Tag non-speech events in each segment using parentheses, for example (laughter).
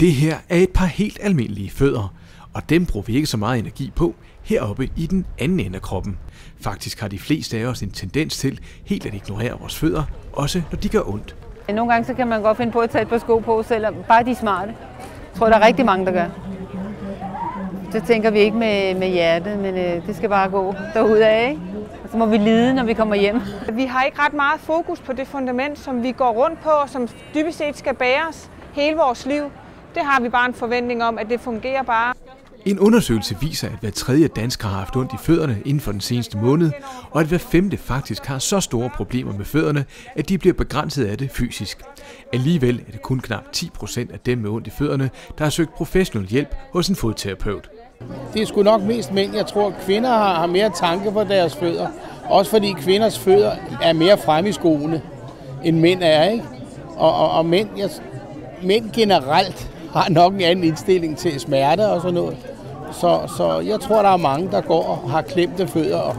Det her er et par helt almindelige fødder, og dem bruger vi ikke så meget energi på heroppe i den anden ende af kroppen. Faktisk har de fleste af os en tendens til helt at ignorere vores fødder, også når de gør ondt. Nogle gange så kan man godt finde på at tage et par sko på, selvom bare de er smarte. Jeg tror, der er rigtig mange, der gør. Det tænker vi ikke med, med hjertet, men øh, det skal bare gå derudad, ikke? Så må vi lide, når vi kommer hjem. (laughs) Vi har ikke ret meget fokus på det fundament, som vi går rundt på, og som dybest set skal bære os hele vores liv. Det har vi bare en forventning om, at det fungerer bare. En undersøgelse viser, at hver tredje dansker har haft ondt i fødderne inden for den seneste måned, og at hver femte faktisk har så store problemer med fødderne, at de bliver begrænset af det fysisk. Alligevel er det kun knap 10% af dem med ondt i fødderne, der har søgt professionel hjælp hos en fodterapeut. Det er sgu nok mest mænd. Jeg tror, at kvinder har, har mere tanke på deres fødder. Også fordi kvinders fødder er mere fremme i skoene, end mænd er, ikke? Og, og, og mænd, jeg, mænd generelt har nok en anden indstilling til smerte og sådan noget. Så, så jeg tror, der er mange, der går og har klemte fødder.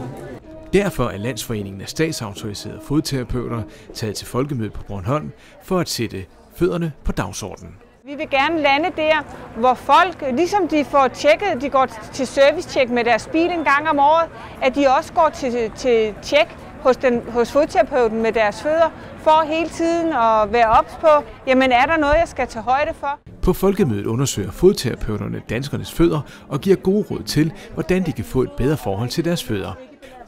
Derfor er Landsforeningen af statsautoriserede fodterapeuter taget til folkemødet på Bornholm for at sætte fødderne på dagsordenen. Vi vil gerne lande der, hvor folk, ligesom de får tjekket, de går til servicetjek med deres bil en gang om året, at de også går til, til tjek hos, den, hos fodterapeuten med deres fødder, for hele tiden at være ops på, jamen er der noget, jeg skal tage højde for? På folkemødet undersøger fodterapeuterne danskernes fødder og giver gode råd til, hvordan de kan få et bedre forhold til deres fødder.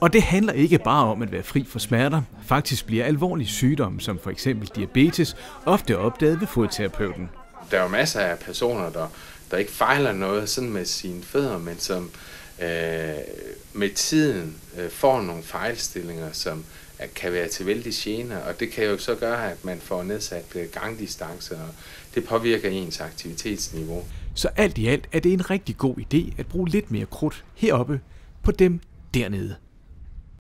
Og det handler ikke bare om at være fri for smerter. Faktisk bliver alvorlige sygdomme, som for eksempel diabetes, ofte opdaget ved fodterapeuten. Der er jo masser af personer, der, der ikke fejler noget sådan med sine fødder, men som øh, med tiden øh, får nogle fejlstillinger, som at, kan være til vældig gene, og det kan jo så gøre, at man får nedsat øh, gangdistance, og det påvirker ens aktivitetsniveau. Så alt i alt er det en rigtig god idé at bruge lidt mere krudt heroppe på dem dernede.